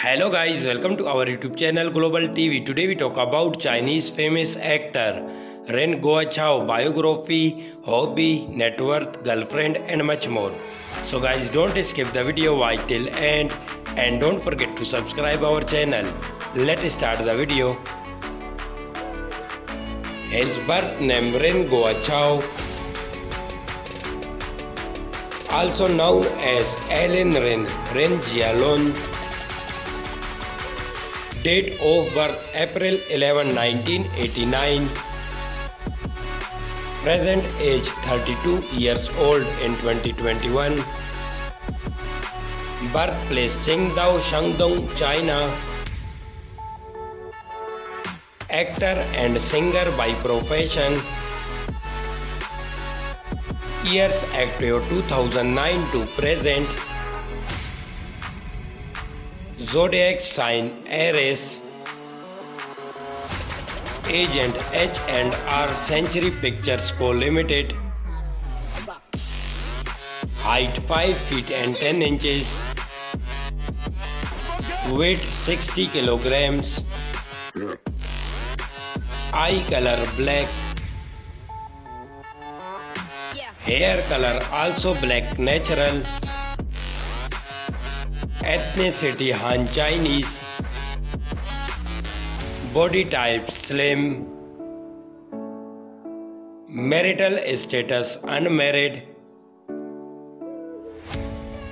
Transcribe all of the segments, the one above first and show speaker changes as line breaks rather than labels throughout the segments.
Hello guys, welcome to our YouTube channel Global TV. Today we talk about Chinese famous actor Ren Guochao biography, hobby, net worth, girlfriend and much more. So guys, don't skip the video watch till end and don't forget to subscribe our channel. Let's start the video. His birth name Ren Guochao also known as Allen Ren, Ren Jialun date of birth April 11, 1989, present age 32 years old in 2021, birth place Qingdao Shandong China actor and singer by profession years active 2009 to present Zodiac sign Aries. Agent H&R Century Pictures Co Limited. Height 5 feet and 10 inches. Weight 60 kilograms. Eye color black. Hair color also black natural ethnicity Han Chinese, body type slim, marital status unmarried,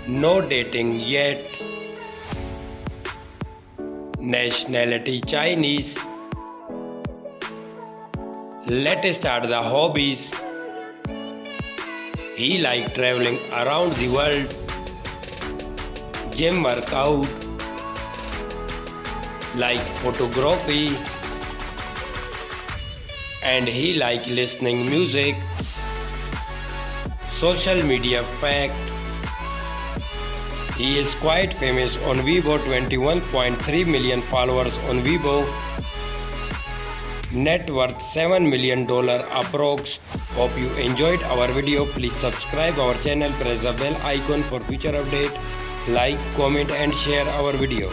no dating yet, nationality Chinese. Let's start the hobbies. He like traveling around the world gym workout like photography and he like listening music social media fact. He is quite famous on Weibo 21.3 million followers on Weibo net worth 7 million dollar approx. Hope you enjoyed our video. Please subscribe our channel. Press the bell icon for future update like comment and share our video